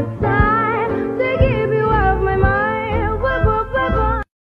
the sun.